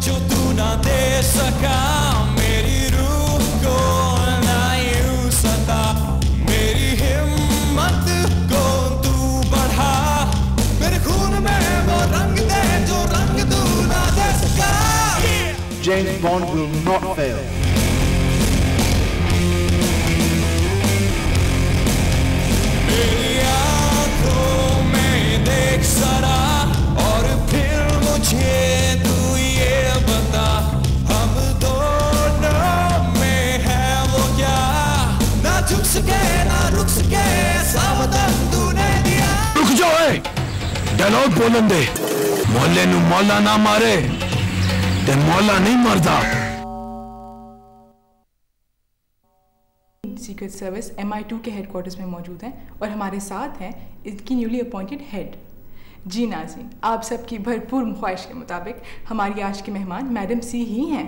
जो तू ना दे सका, मेरी रूह को ना यूँ सता। मेरी हिम्मत को तू बढ़ा। मेरे खून में वो रंग दे, जो रंग तू ना दे सका। James Bond will not fail. Dialogue बोलन दे मोहल्ले नु मौला ना मारे ते मौला नहीं मरदा secret service M I two के हेडक्वार्टर्स में मौजूद हैं और हमारे साथ हैं इसकी न्यूली अपॉइंटेड हेड जी नाजिन आप सबकी भरपूर ख्वाहिश के मुताबिक हमारी आज की मेहमान मैडम सी ही हैं।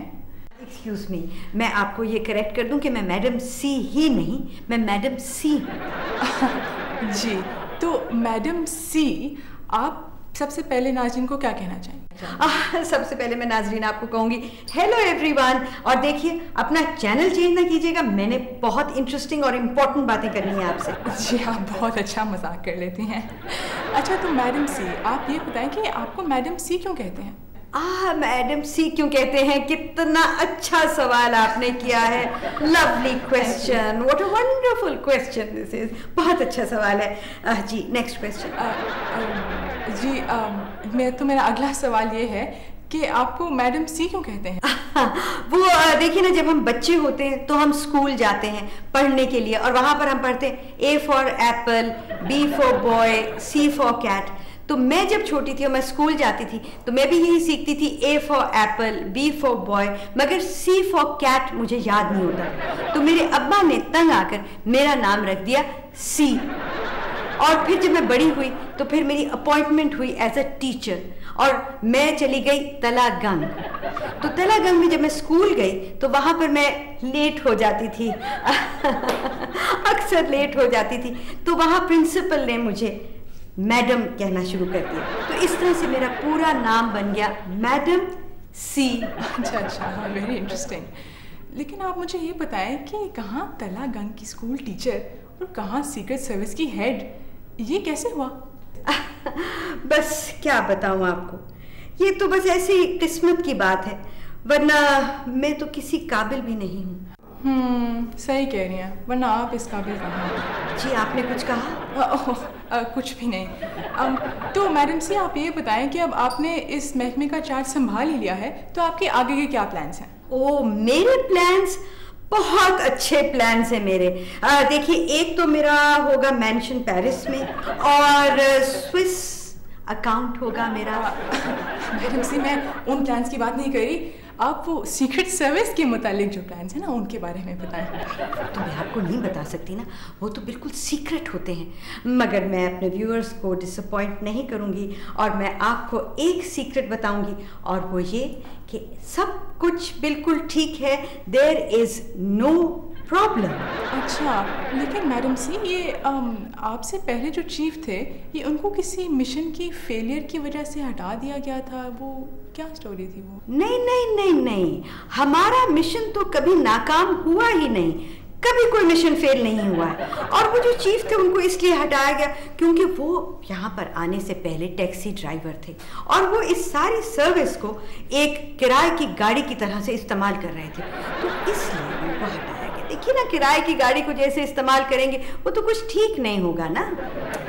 एक्सक्यूज मी मैं आपको ये करेक्ट कर दूँ कि मैं मैडम सी ही नहीं मैं मैडम सी जी तो मैडम सी आप सबसे पहले नाजरीन को क्या कहना चाहेंगे? सबसे पहले मैं नाजरीन आपको कहूँगी हेलो एवरीवन और देखिए अपना चैनल चेंज ना कीजिएगा मैंने बहुत इंटरेस्टिंग और इम्पोर्टेंट बातें करनी है आपसे। जी आप बहुत अच्छा मज़ाक कर लेती हैं। अच्छा तो मैडम सी आप ये बताएँ कि आपको मैडम सी क्यों कहते हैं? आ मैडम सी क्यों कहते हैं? कितना अच्छा सवाल आपने किया है। Lovely question what a wonderful question this is बहुत अच्छा सवाल है। जी नेक्स्ट क्वेश्चन जी अ, मैं तो मेरा अगला सवाल ये है कि आपको मैडम सी क्यों कहते हैं? वो देखिए ना जब हम बच्चे होते हैं तो हम स्कूल जाते हैं पढ़ने के लिए और वहाँ पर हम पढ़ते हैं A for apple B for boy C for cat तो मैं जब छोटी थी और मैं स्कूल जाती थी तो मैं भी यही सीखती थी A for apple B for boy मगर सी फॉर कैट मुझे याद नहीं होता। तो मेरे अब्बा ने तंग आकर मेरा नाम रख दिया सी और फिर जब मैं बड़ी हुई तो फिर मेरी अपॉइंटमेंट हुई एज अ टीचर और मैं चली गई तलागंग। तो तलागंग में जब मैं स्कूल गई तो वहाँ पर मैं लेट हो जाती थी। अक्सर लेट हो जाती थी। तो वहाँ प्रिंसिपल ने मुझे, मैडम, कहना शुरू कर दिया। तो इस तरह से मेरा पूरा नाम बन गया, मैडम सी अच्छा अच्छा वेरी इंटरेस्टिंग लेकिन आप मुझे ये बताएँ कि कहाँ तला गंग की स्कूल टीचर और कहाँ सीक्रेट सर्विस की हेड ये कैसे हुआ? बस क्या बताऊँ आपको? ये तो बस ऐसी किस्मत की बात है वरना मैं तो किसी काबिल भी नहीं हूँ। हम्म सही कह रही हैं वरना आप इस काबिल कहाँ? जी आपने कुछ कहा? अ, ओह, अ, कुछ भी नहीं। अम, तो मैडम से आप ये बताएँ कि अब आपने इस महकमे का चार्ज संभाल ही लिया है तो आपके आगे के क्या प्लान्स हैं? ओ मेरे प्लान्स बहुत अच्छे प्लान है मेरे। देखिए, एक तो मेरा होगा मैंशन पेरिस में और स्विस अकाउंट होगा मेरा। मैडम सी मैं उन प्लान्स की बात नहीं करी आप वो सीक्रेट सर्विस के मुतालिक जो प्लान्स हैं ना, उनके बारे में बताएँ। तो मैं आपको नहीं बता सकती ना, वो तो बिल्कुल सीक्रेट होते हैं। मगर मैं अपने व्यूअर्स को डिसअपॉइंट नहीं करूँगी और मैं आपको एक सीक्रेट बताऊँगी। और वो ये कि सब कुछ बिल्कुल ठीक है। देर इज़ नो प्रॉब्लम अच्छा लेकिन मैडम सी ये आपसे पहले जो चीफ थे ये उनको किसी मिशन की फेलियर की वजह से हटा दिया गया था? वो क्या स्टोरी थी वो? नहीं नहीं नहीं नहीं। हमारा मिशन तो कभी नाकाम हुआ ही नहीं। कभी कोई मिशन फेल नहीं हुआ। है और वो जो चीफ थे उनको इसलिए हटाया गया क्योंकि वो यहाँ पर आने से पहले टैक्सी ड्राइवर थे। और वो इस सारी सर्विस को एक किराए की गाड़ी की तरह से इस्तेमाल कर रहे थे। तो इसलिए उनको हटाया गया देखिए ना किराए की गाड़ी को जैसे इस्तेमाल करेंगे, वो तो कुछ ठीक नहीं होगा ना?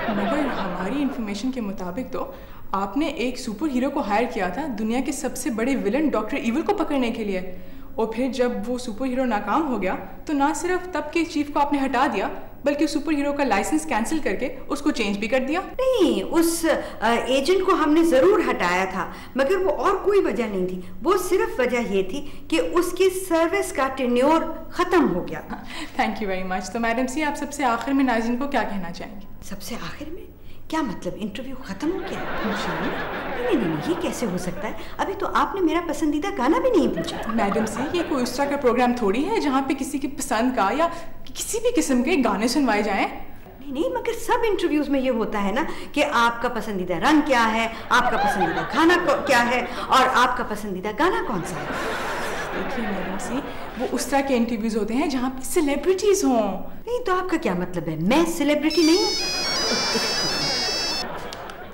मगर हमारी इंफॉर्मेशन के मुताबिक तो आपने एक सुपर हीरो को हायर किया था, दुनिया के सबसे बड़े विलन डॉक्टर इवल को पकड़ने के लिए। और फिर जब वो सुपर हीरो नाकाम हो गया तो ना सिर्फ़ तब के चीफ को आपने हटा दिया बल्कि सुपर हीरो का लाइसेंस कैंसिल करके उसको चेंज भी कर दिया। नहीं उस एजेंट को हमने ज़रूर हटाया था मगर वो और कोई वजह नहीं थी। वो सिर्फ़ वजह ये थी कि उसकी सर्विस का टेन्योर ख़त्म हो गया। थैंक यू वेरी मच तो मैडम सी आप सबसे आखिर में नाजिन को क्या कहना चाहेंगे? सबसे आखिर में? क्या मतलब इंटरव्यू ख़त्म हो गया? नहीं नहीं नहीं ये कैसे हो सकता है? अभी तो आपने मेरा पसंदीदा गाना भी नहीं पूछा। मैडम सी ये कोई उस तरह का प्रोग्राम थोड़ी है जहाँ पे किसी की पसंद का या किसी भी किस्म के गाने सुनवाए जाएँ। नहीं नहीं मगर सब इंटरव्यूज़ में ये होता है ना कि आपका पसंदीदा रंग क्या है आपका पसंदीदा खाना क्या है और आपका पसंदीदा गाना कौन सा है? देखिए मैडम सी वो उस तरह के इंटरव्यूज़ होते हैं जहाँ पे सेलिब्रिटीज हों। नहीं तो आपका क्या मतलब है? मैं सेलिब्रिटी नहीं हूँ?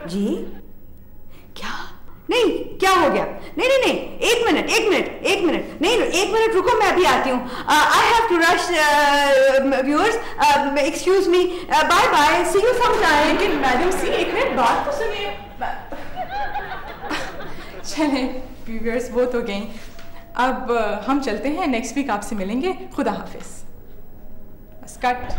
जी? नहीं क्या हो गया? नहीं नहीं नहीं एक मिनट एक मिनट एक मिनट। नहीं नहीं, एक मिनट रुको मैं अभी आती हूँ। I have to rush viewers excuse me bye bye see you some time लेकिन मैडम सी एक मिनट बात तो सुनिए। चले व्यूअर्स वो तो गई अब अ, हम चलते हैं। नेक्स्ट वीक आपसे मिलेंगे। खुदा हाफिज। कट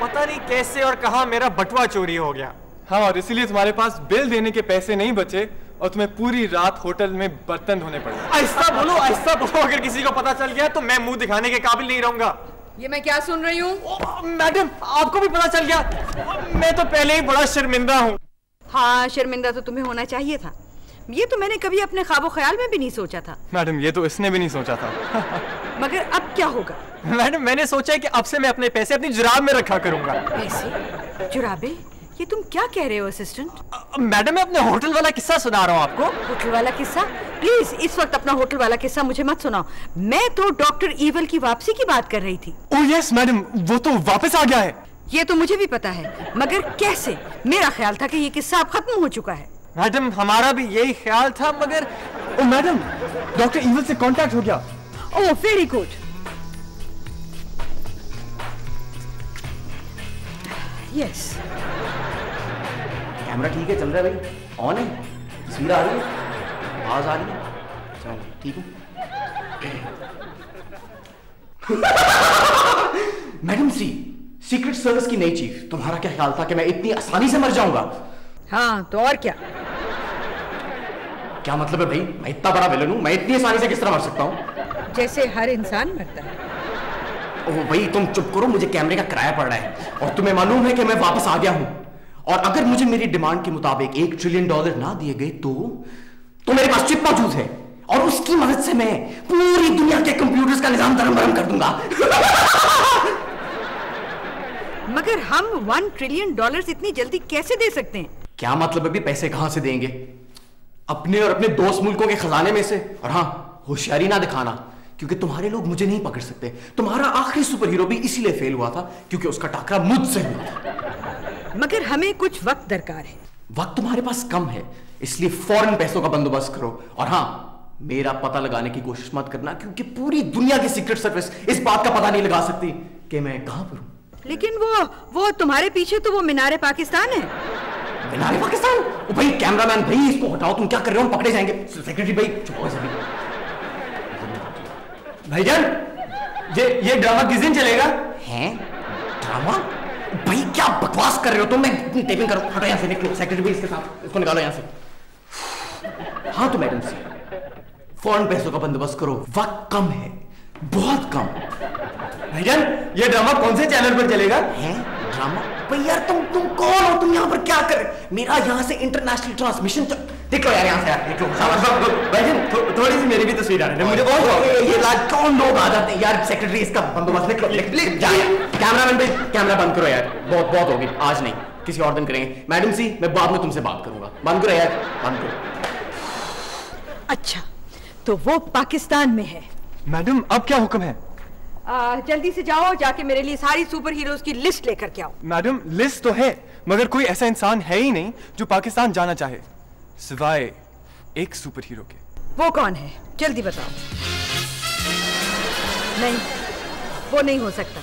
पता नहीं कैसे और कहा मेरा बटुआ चोरी हो गया। हाँ और इसीलिए तुम्हारे पास बिल देने के पैसे नहीं बचे और तुम्हें पूरी रात होटल में बर्तन धोने पड़े। आहिस्ता बोलो आहिस्ता बोलो अगर किसी को पता चल गया तो मैं मुँह दिखाने के काबिल नहीं रहूँगा। ये मैं क्या सुन रही हूँ? मैडम आपको भी पता चल गया। मैं तो पहले ही बड़ा शर्मिंदा हूँ। हाँ शर्मिंदा तो तुम्हें होना चाहिए था। ये तो मैंने कभी अपने ख्वाबो ख्याल में भी नहीं सोचा था। मैडम ये तो इसने भी नहीं सोचा था। मगर अब क्या होगा? मैडम मैंने सोचा है कि अब से मैं अपने पैसे अपनी जुराब में रखा करूँगा। पैसे? जुराबे? ये तुम क्या कह रहे हो असिस्टेंट मैडम मैं अपने होटल वाला किस्सा सुना रहा हूँ आपको। होटल वाला किस्सा? प्लीज़ इस वक्त अपना होटल वाला किस्सा मुझे मत सुनाओ। मैं तो डॉक्टर ईवल की वापसी की बात कर रही थी। यस मैडम वो तो वापस आ गया है। ये तो मुझे भी पता है मगर कैसे? मेरा ख्याल था कि ये किस्सा अब खत्म हो चुका है। मैडम हमारा भी यही ख्याल था मगर ओ मैडम डॉक्टर ईवल से कांटेक्ट हो गया। Oh very good yes camera ठीक है चल रहा है भाई। ऑन है। तस्वीर आ रही है। आवाज़ आ रही है। चल ठीक हूँ। मैडम सी सीक्रेट सर्विस की नई चीफ तुम्हारा क्या ख्याल था कि मैं इतनी आसानी से मर जाऊँगा? हाँ तो और क्या? क्या मतलब है भाई? मैं इतना बड़ा विलन हूँ मैं इतनी आसानी से किस तरह मर सकता हूँ? जैसे हर इंसान मरता है। ओह भाई तुम चुप करो मुझे कैमरे का किराया पड़ रहा है। और तुम्हें मालूम है कि मैं वापस आ गया हूँ। और अगर मुझे मेरी डिमांड के मुताबिक एक ट्रिलियन डॉलर ना दिए गए तो तो मेरे पास चिप मौजूद है। और उसकी मदद से मैं पूरी दुनिया के कंप्यूटर्स का निज़ाम धर्म भरम कर दूँगा। मगर हम वन ट्रिलियन डॉलर्स इतनी जल्दी कैसे दे सकते हैं? क्या मतलब अभी पैसे कहाँ से देंगे? अपने और अपने दोस्त मुल्कों के खजाने में से। और हाँ होशियारी ना दिखाना क्योंकि तुम्हारे लोग मुझे नहीं पकड़ सकते। तुम्हारा आखिरी सुपर हीरो भी इसीलिए फेल हुआ था क्योंकि उसका टाकरा मुझसे हुआ था। मगर हमें कुछ वक्त दरकार है। वक्त तुम्हारे पास कम है इसलिए फ़ौरन पैसों का बंदोबस्त करो। और हाँ मेरा पता लगाने की कोशिश मत करना क्योंकि पूरी दुनिया की सीक्रेट सर्विस इस बात का पता नहीं लगा सकती कि मैं कहाँ पर हूँ। लेकिन वो वो तुम्हारे पीछे तो वो मीनारे पाकिस्तान है। मीनारे पाकिस्तान? ओ भाई कैमरामैन भाई इसको हटाओ तुम क्या कर रहे हो? हम पकड़े जाएँगे। सेक्रेटरी भाई चुप हो भाईजान ये ये ड्रामा किस दिन चलेगा? हैं? ड्रामा भाई क्या बकवास कर रहे हो? तुम मैं टेपिंग करो। हटो यहाँ से निकलो। सेक्रेटरी भाई इसके साथ। इसको निकालो यहाँ से। हाँ तो मैडम से। फ़ौरन पैसों का बंदोबस्त करो। वक्त कम है। बहुत कम। भाईजान ये ड्रामा कौन से चैनल पर चलेगा? है? ड्रामा भाई यार तुम तुम कौन हो? तुम यहाँ पर क्या कर रहे मेरा यहाँ से इंटरनेशनल ट्रांसमिशन चल देख लो यार यहाँ से यार देख लो शाबाश, शाबाश, शाबाश। भाईजान थो, थोड़ी सी मेरी भी तस्वीर आ रही है। मुझे बहुत शौक है। ये ये लाज कौन लोग आ जाते हैं? यार सेक्रेटरी इसका बंदोबस्त लिख लो लिख लिख जा। यार कैमरामैन भाई कैमरा बंद करो यार। बहुत बहुत होगी। आज नहीं। किसी और दिन करेंगे। मैडम सी मैं बाद में तुमसे बात करूँगा। बंद करो यार। बंद करो। अच्छा तो वो पाकिस्तान में है। मैडम अब क्या हुक्म है? आ, जल्दी से जाओ जाके मेरे लिए सारी सुपर हीरोज की लिस्ट लेकर के आओ। मैडम लिस्ट तो है मगर कोई ऐसा इंसान है ही नहीं जो पाकिस्तान जाना चाहे। सिवाय एक सुपर हीरो के। वो कौन है? जल्दी बताओ। नहीं वो नहीं हो सकता।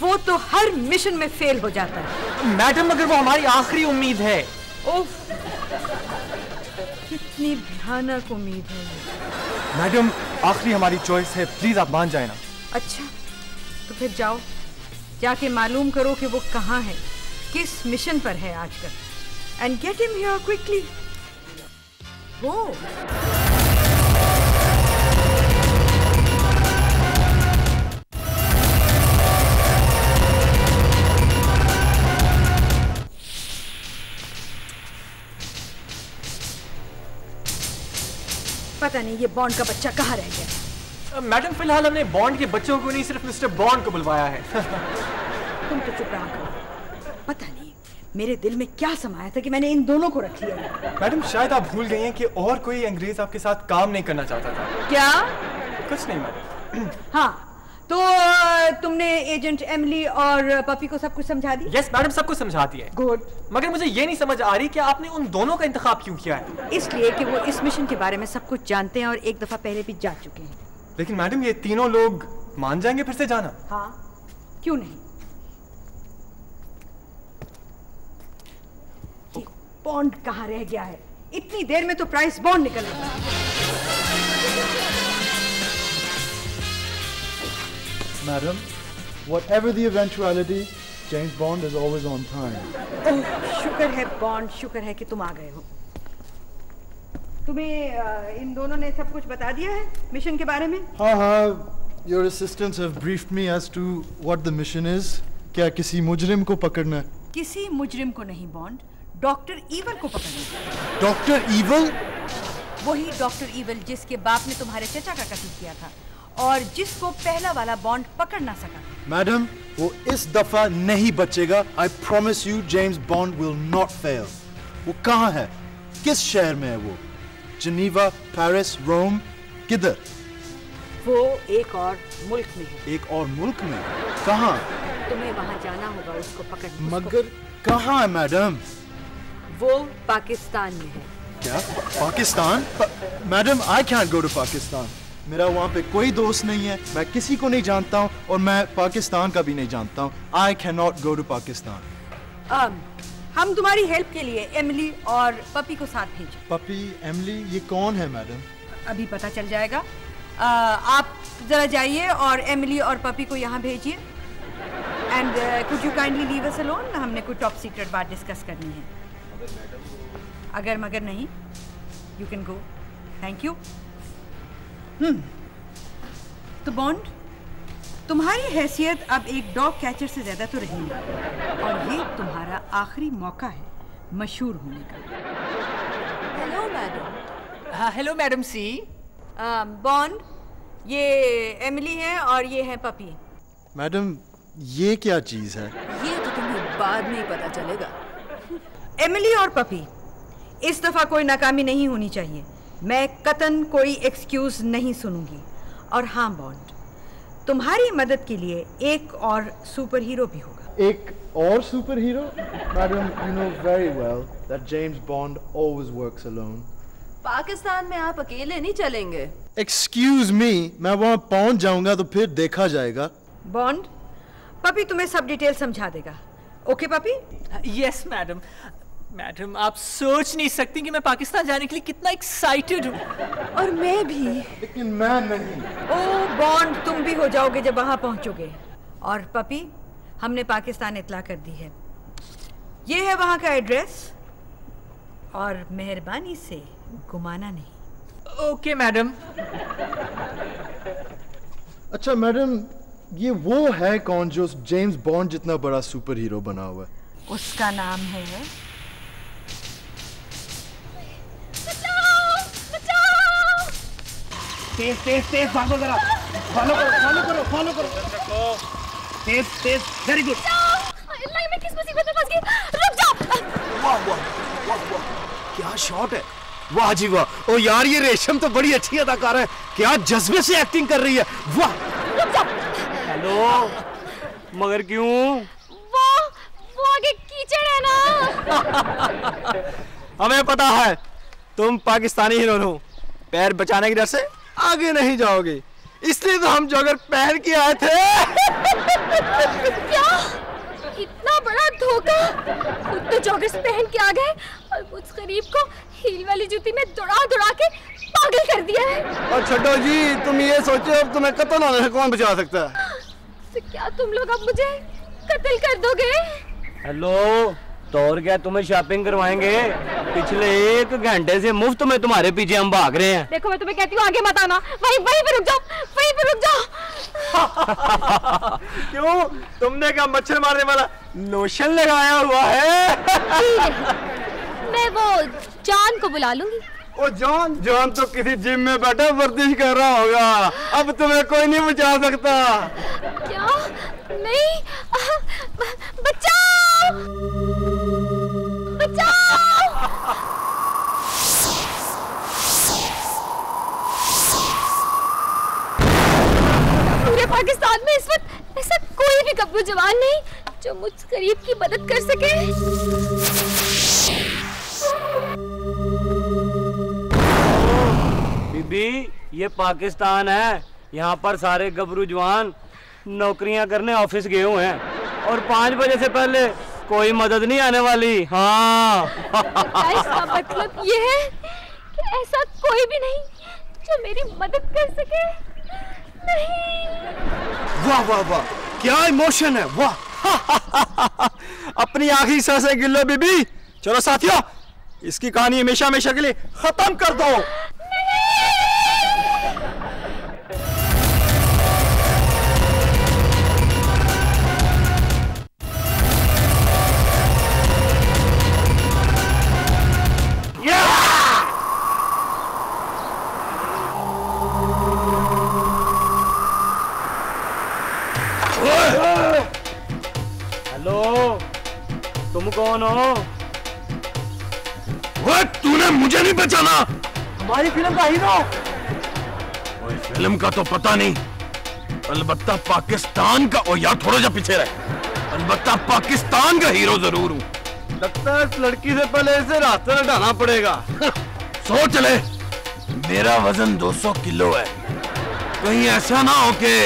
वो तो हर मिशन में फेल हो जाता है। मैडम मगर वो हमारी आखिरी उम्मीद है। ओफ कितनी भयानक उम्मीद है मैडम आखिरी हमारी चॉइस है। प्लीज़ आप मान जाए ना। अच्छा तो फिर जाओ। जाके मालूम करो कि वो कहाँ है किस मिशन पर है आजकल। And get him here quickly वो पता नहीं ये बॉन्ड का बच्चा कहाँ रह गया। मैडम फ़िलहाल हमने बॉन्ड के बच्चों को नहीं सिर्फ़ मिस्टर बॉन्ड को बुलवाया है। तुम तो चुप रहा करो। पता नहीं मेरे दिल में क्या समाया था कि मैंने इन दोनों को रख लिया? मैडम शायद आप भूल गई हैं कि और कोई अंग्रेज़ आपके साथ काम नहीं करना चाहता था। क्या? कुछ नहीं मैडम। हाँ तो तुमने एजेंट एमिली और पपी को सब कुछ समझा दिया? यस मैडम सब कुछ समझा दिया है। गुड मगर मुझे ये नहीं समझ आ रही कि आपने उन दोनों का इंतखाब क्यों किया है? इसलिए कि वो इस मिशन के बारे में सब कुछ जानते हैं और एक दफ़ा पहले भी जा चुके हैं। लेकिन मैडम ये तीनों लोग मान जाएँगे फिर से जाना। हाँ क्यों नहीं ये बॉन्ड कहाँ रह गया है? इतनी देर में तो प्राइस बॉन्ड निकल रहा Madam, whatever the eventuality, James Bond is always on time. ओह शुक्र है बॉन्ड शुक्र है कि तुम आ गए हो। तुम्हें इन दोनों ने सब कुछ बता दिया है मिशन के बारे में? हाँ हाँ your assistants have briefed me as to what the mission is. क्या किसी मुजरिम को पकड़ना है? किसी मुजरिम को नहीं बॉन्ड डॉक्टर ईवल को पकड़ना डॉक्टर ईवल? वही डॉक्टर ईवल जिसके बाप ने तुम्हारे चचा का कत्ल किया था और जिसको पहला वाला बॉन्ड पकड़ ना सका। मैडम वो इस दफ़ा नहीं बचेगा। I promise you James Bond will not fail वो कहाँ है? किस शहर में है वो? जनीवा पेरिस रोम किधर? वो एक और मुल्क में है। एक और मुल्क में? कहाँ? तुम्हें वहाँ जाना होगा उसको उसको- मगर कहाँ है मैडम? वो पाकिस्तान में है। क्या? Pakistan? Madam I can't go to Pakistan. मेरा वहाँ पे कोई दोस्त नहीं है। मैं किसी को नहीं जानता हूँ और मैं पाकिस्तान का भी नहीं जानता हूँ। I can not go to Pakistan हम तुम्हारी हेल्प के लिए एमली और पपी को साथ भेजें। पपी एमली ये कौन है मैडम? अभी पता चल जाएगा। अ, आप जरा जाइए और एमली और पपी को यहाँ भेजिए। And could you kindly leave us alone हमने कोई टॉप सीक्रेट बात डिस्कस करनी है। अगर मगर नहीं you can go thank you तो बॉन्ड तुम्हारी हैसियत अब एक डॉग कैचर से ज़्यादा तो रही नहीं। और ये तुम्हारा आखिरी मौका है मशहूर होने का। हेलो मैडम हाँ हेलो मैडम सी बॉन्ड ये एमिली है और ये है पपी मैडम ये क्या चीज़ है? ये तो तुम्हें बाद में ही पता चलेगा। एमिली और पपी इस दफ़ा कोई नाकामी नहीं होनी चाहिए। मैं कतन कोई एक्सक्यूज नहीं सुनूँगी। और हाँ बॉन्ड तुम्हारी मदद के लिए एक और सुपर हीरो भी होगा। एक और super hero madam you know very well that James Bond always works alone Pakistan में आप अकेले नहीं चलेंगे। एक्सक्यूज मी मैं वहाँ पहुँच जाऊँगा तो फिर देखा जाएगा। बॉन्ड पपी तुम्हें सब डिटेल समझा देगा। Okay puppy yes madam madam आप सोच नहीं सकती कि मैं पाकिस्तान जाने के लिए कितना एक्साइटेड हूँ। और मैं भी। लेकिन मैं नहीं। ओ बॉन्ड तुम भी हो जाओगे जब वहाँ पहुंचोगे। और पपी हमने पाकिस्तान इतला कर दी है। ये है वहाँ का एड्रेस और मेहरबानी से घुमाना नहीं। Okay madam. अच्छा मैडम ये वो है कौन जो जेम्स बॉन्ड जितना बड़ा सुपर हीरो बना हुआ है? उसका नाम है तेज तेज तेज भागो जरा। फॉलो करो फॉलो करो फॉलो करो। तेज तेज वेरी गुड मैं किस मुसीबत में फंस गई? रुक जाओ क्या शॉट है? वाह जी वाह। ओ यार ये रेशम तो बड़ी अच्छी अदाकार है। क्या जज्बे से एक्टिंग कर रही है। वाह। हेलो मगर क्यों? वो वो आगे कीचड़ है ना। हमें पता है तुम पाकिस्तानी हीरो हो। पैर बचाने की डर से आगे नहीं जाओगे। इसलिए तो हम जॉगर पहन के आए थे। क्या? इतना बड़ा धोखा? खुद तो जॉगर्स पहन के आ गए और उस गरीब को हील वाली जूती में दौड़ा दौड़ा के पागल कर दिया है। और छोटो जी तुम ये सोचो अब तुम्हें कत्ल होने से कौन बचा सकता है? तो क्या तुम लोग अब मुझे कत्ल कर दोगे? हेलो? तो और क्या तुम्हें शॉपिंग करवाएँगे। पिछले एक घंटे से मुफ़्त में तुम्हारे पीछे हम भाग रहे हैं। देखो मैं तुम्हें कहती हूँ आगे मत आना। वहीं वहीं पे रुक जाओ वहीं पे रुक जाओ। क्यों? तुमने क्या मच्छर मारने वाला लोशन लगाया हुआ है। मैं वो जान को बुला लूँगी। ओ जॉन? जॉन तो किसी जिम में बैठा वर्जिश कर रहा होगा। अब तुम्हें कोई नहीं बचा सकता। क्या? नहीं? बचाओ! में इस वक्त ऐसा कोई भी गब्रू जवान नहीं जो मुझ गरीब की मदद कर सके। बीबी ये पाकिस्तान है। यहाँ पर सारे गबरू जवान नौकरियाँ करने ऑफ़िस गए हुए हैं। और पाँच बजे से पहले कोई मदद नहीं आने वाली। हाँ। इसका मतलब ये है कि ऐसा कोई भी नहीं जो मेरी मदद कर सके? वाह वाह वाह। क्या इमोशन है, वाह। अपनी आखिरी साँसें गिन लो, बीबी। चलो साथियों, इसकी कहानी हमेशा हमेशा के लिए खत्म कर दो। हेलो तुम कौन हो? ओए तूने मुझे नहीं बचाना हमारी फ़िल्म का हीरो। ओए फ़िल्म का तो पता नहीं। अलबत्ता पाकिस्तान का ओ यार थोड़ा जा पीछे रहे। अलबत्ता पाकिस्तान का हीरो ज़रूर हूँ। लगता है इस लड़की से पहले इसे रास्ते डालना पड़ेगा। सोच ले। मेरा वज़न 200 किलो है। कहीं ऐसा ना हो कि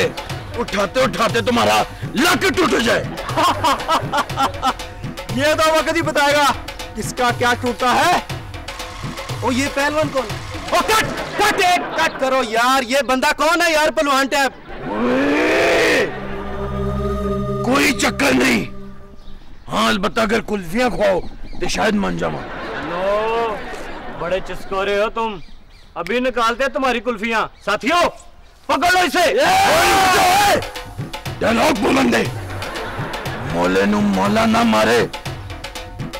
उठाते उठाते तुम्हारा लक टूट जाए। ये तो वक्त ही बताएगा किसका क्या टूटता है। ओ ये पहलवान कौन है? ओ कट कट एक कट करो यार ये बंदा कौन है यार पहलवान टैप कोई चक्कर नहीं। हाँ अलबत्ता अगर कुल्फियाँ खाओ तो शायद मन जावा लो बड़े चस्कोरे हो तुम। अभी निकालते हैं तुम्हारी कुल्फियाँ। साथियों पकड़ लो इसे डायलॉग बुलंदे मोले नु मोला ना मारे।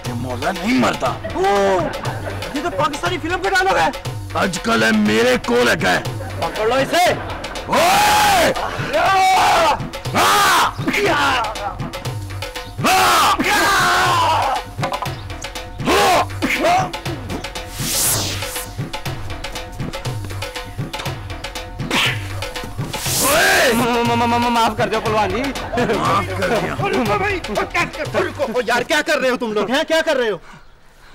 ते मोला नहीं मरता। ये तो पाकिस्तानी फ़िल्म का डायलॉग है। आजकल है मेरे कोल है पकड़ लो इसे। ओए! माफ़ कर दो पलवान जी रुको यार क्या कर रहे हो तुम लोग? हैं क्या कर रहे हो?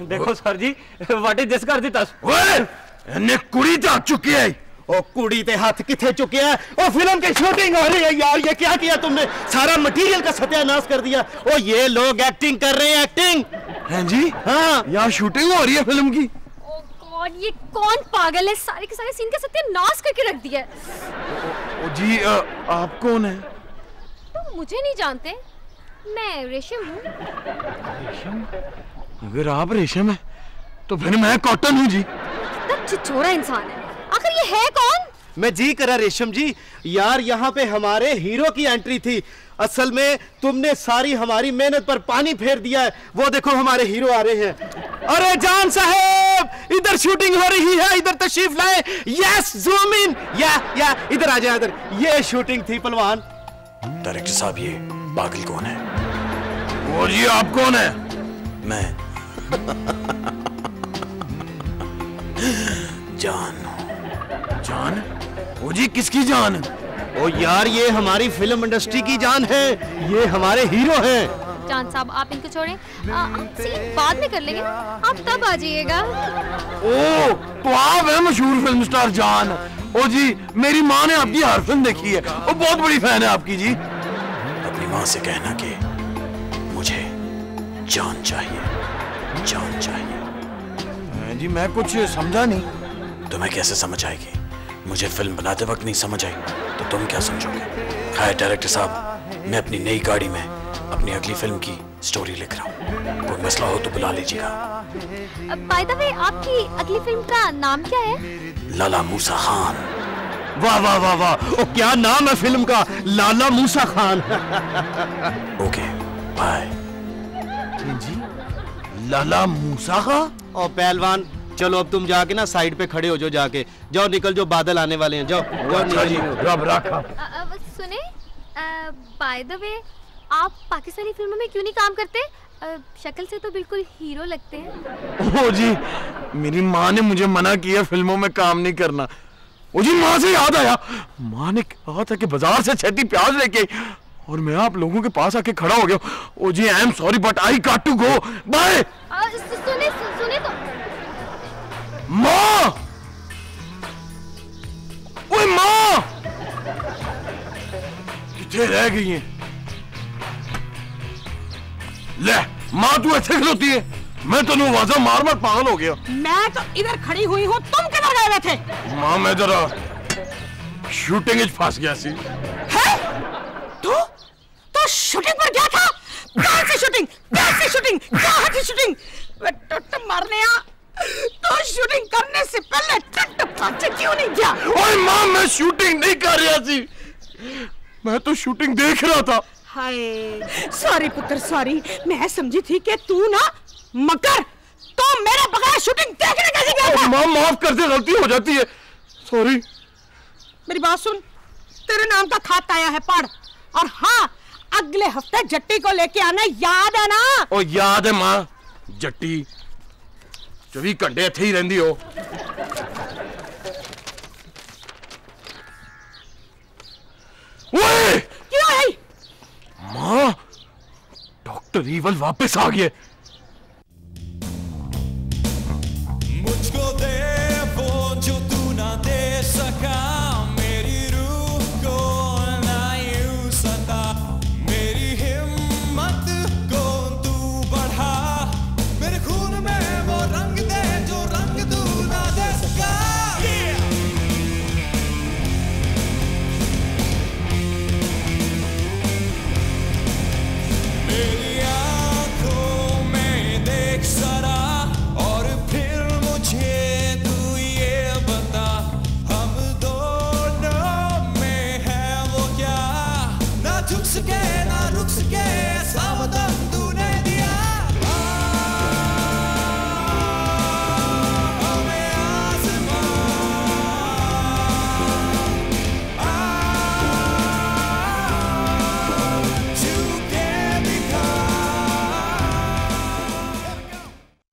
देखो sir ji what is this कर दी तस? ओए ने कुड़ी आ चुकी है। ओ कुड़ी ते हाथ किथे चुके हैं? ओ फ़िल्म की शूटिंग हो रही है यार ये क्या किया तुमने? सारा मटेरियल का सत्यानाश कर दिया। ओ ये लोग एक्टिंग कर रहे हैं एक्टिंग हैं जी? हाँ। यहाँ शूटिंग हो रही है फ़िल्म की। गॉड ये कौन पागल है? सारे के सारे सीन का सत्यानाश करके रख दिया है ओ जी अ, आप कौन है? तुम मुझे नहीं जानते। मैं रेशम हूँ। अगर आप रेशम है तो फिर मैं कॉटन हूँ जी। कितना छिछोरा इंसान है। आखिर ये है कौन? मैं जी करा रेशम जी यार यहाँ पे हमारे हीरो की एंट्री थी। असल में तुमने सारी हमारी मेहनत पर पानी फेर दिया है। वो देखो हमारे हीरो आ रहे हैं। अरे जान साहेब इधर शूटिंग हो रही है इधर तशरीफ़ लाए। यस जूम इन या या इधर आ जाए इधर। ये शूटिंग थी पलवान। डायरेक्टर साहब ये पागल कौन है? वो जी आप कौन है? मैं। जान। जान? वो जी किसकी जान? ओ यार ये हमारी फ़िल्म इंडस्ट्री की जान है। ये हमारे हीरो हैं। जान साहब आप इनको छोड़ें। बाद में कर लेंगे। आप तब आ जाइएगा। ओ तो आप है मशहूर फ़िल्म स्टार जान। ओ जी मेरी माँ ने आपकी हर फ़िल्म देखी है। वो बहुत बड़ी फ़ैन है आपकी जी। अपनी माँ से कहना कि मुझे जान चाहिए। जान चाहिए। जी मैं कुछ समझा नहीं। तुम्हें कैसे समझ आएगी? मुझे फ़िल्म बनाते वक्त नहीं समझ आई तो तुम क्या समझोगे? खैर डायरेक्टर साहब मैं अपनी नई गाड़ी में अपनी अगली फ़िल्म की स्टोरी लिख रहा हूँ। कोई मसला हो तो बुला लीजिएगा। बाय द वे आपकी अगली फ़िल्म का नाम क्या है? लाला मूसा खान। वाह वाह वाह वाह। ओ क्या नाम है फ़िल्म का? Lala Musa Khan. Okay bye ji Lala Musa Khan? और पहलवान चलो अब तुम जाके ना साइड पे खड़े हो जाओ जाके। जाओ निकल जो बादल आने वाले हैं। जाओ जाओ अच्छा निकल। रब रखा। सुने बाय द वे आप पाकिस्तानी फ़िल्मों में क्यों नहीं काम करते? शक्ल से तो बिल्कुल हीरो लगते हैं। ओ जी मेरी माँ ने मुझे मना किया फ़िल्मों में काम नहीं करना। ओ जी माँ से याद आया। माँ ने कहा था कि बाज़ार से छठी प्याज लेके आई, और मैं आप लोगों के पास आके खड़ा हो गया ओ जी I am sorry but I got to go bye माँ ओए माँ कितने रह गई हैं? ले माँ तू ऐसे खलोती है? मैं तेन आवाजा मार मार पागल हो गया। मैं तो इधर खड़ी हुई हूँ तुम किधर गए हुए थे माँ मैं जरा शूटिंग फंस गया सी। तू? तो शूटिंग पर गया था? कौन सी शूटिंग कैसी शूटिंग कहाँ की शूटिंग मारने आ। तो शूटिंग करने से पहले टट पाचे क्यों नहीं गया ओए माँ मैं शूटिंग नहीं कर रहा थी मैं तो शूटिंग देख रहा था। हाय सॉरी पुत्र सॉरी मैं समझी थी कि तू ना मगर तो मेरे बगैर शूटिंग देखने कैसे गया था। माँ माफ़ कर दे गलती हो जाती है। सॉरी मेरी बात सुन तेरे नाम का खत आया है पढ़। और हाँ अगले हफ़्ते जट्टी को लेके आना याद है ना? ओ याद है माँ जट्टी। चौबी घंटे ਇੱਥੇ ਹੀ ਰਹਿੰਦੀ ਹੋ ओए क्यों है माँ डॉक्टर ईवल वापस आ गए